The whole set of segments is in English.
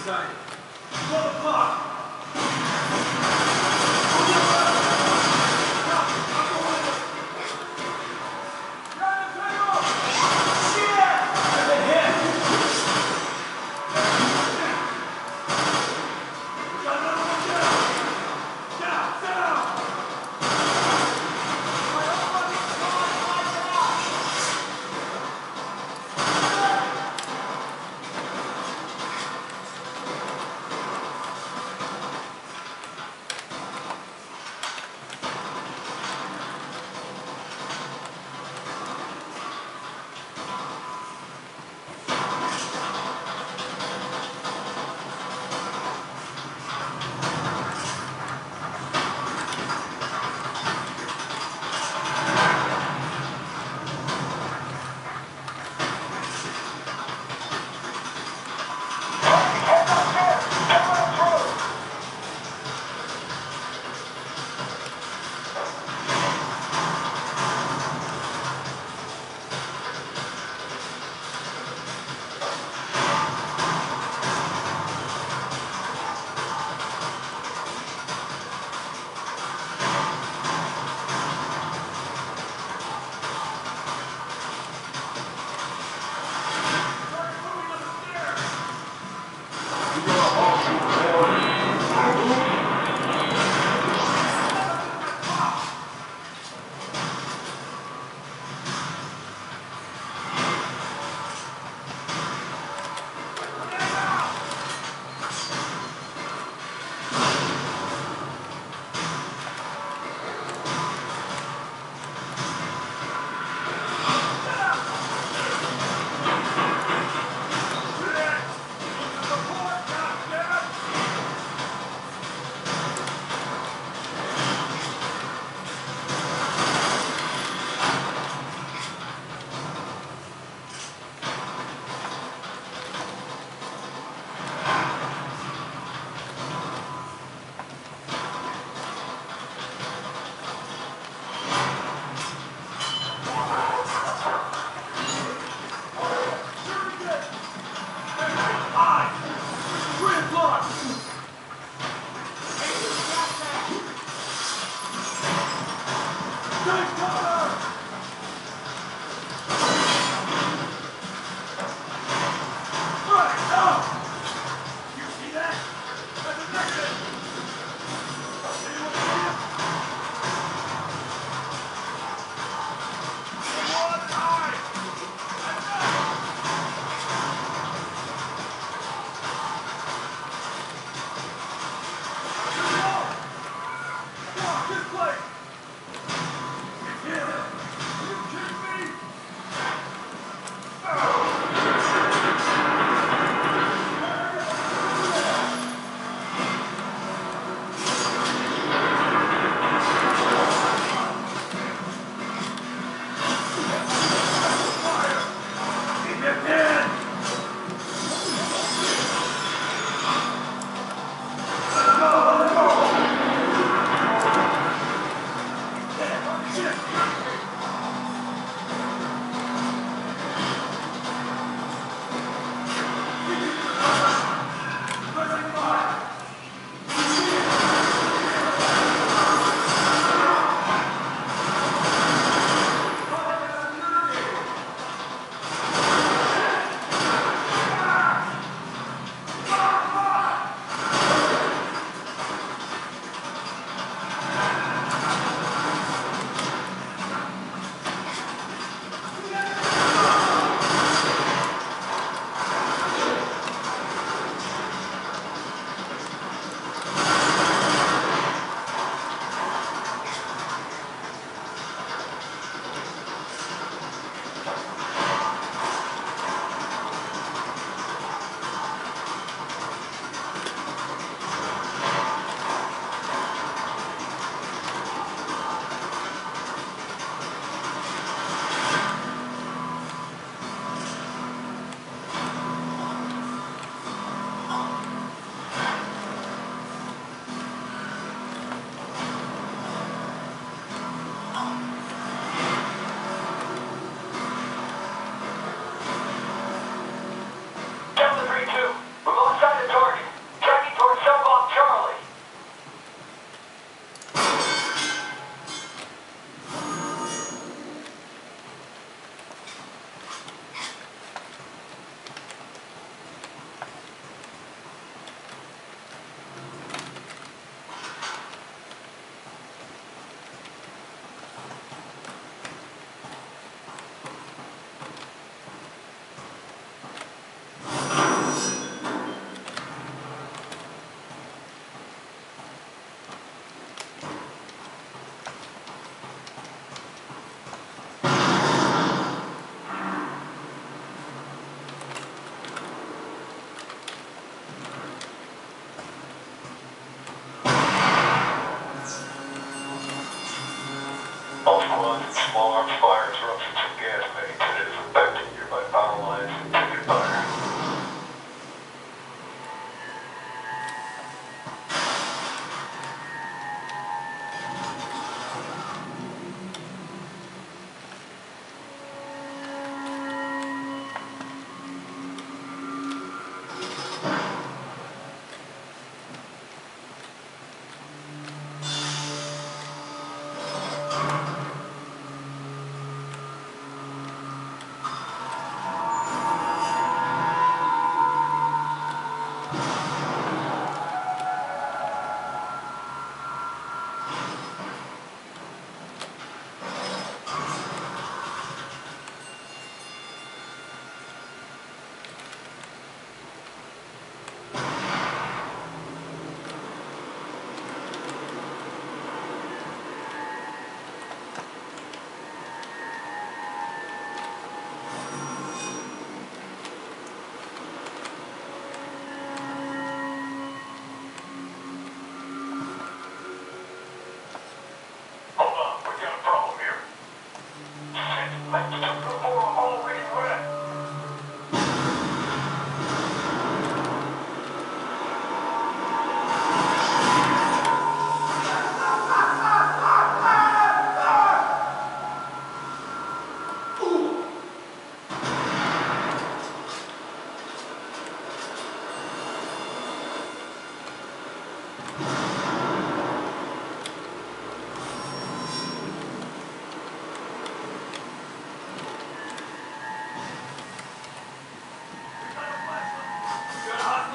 inside. Twelve o'clock. forward.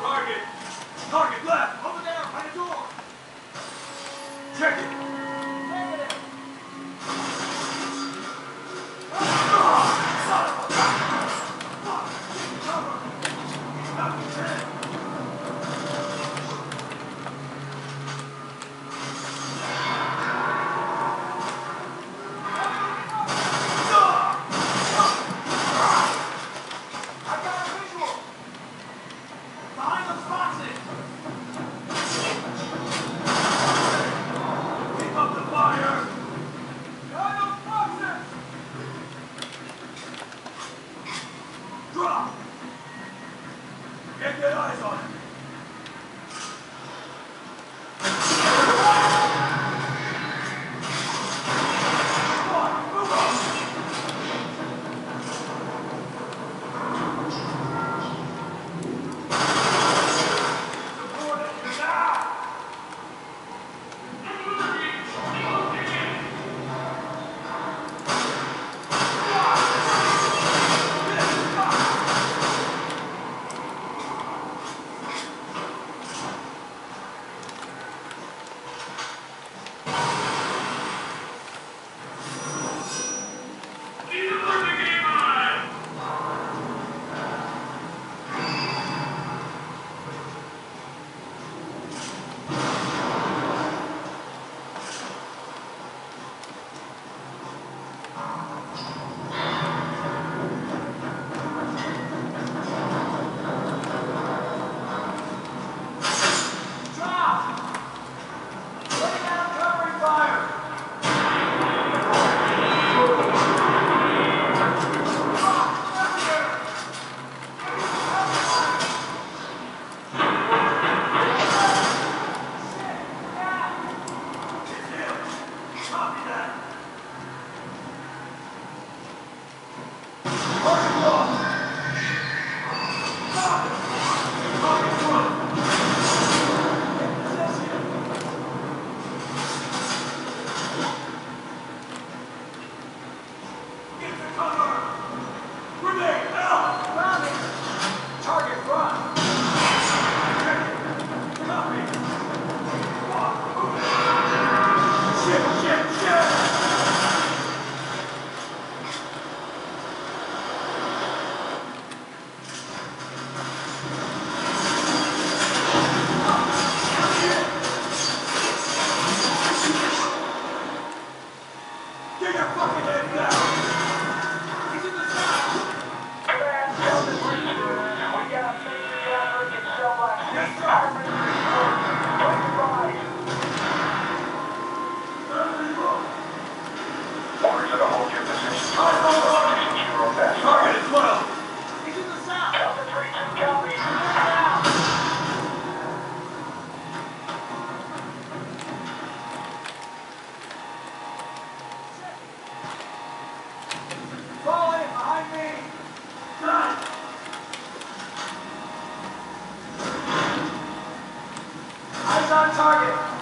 target. Target left. Over there, by the door. Check it. Get your eyes on him! that. On target.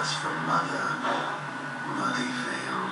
Us from Mother, but he failed.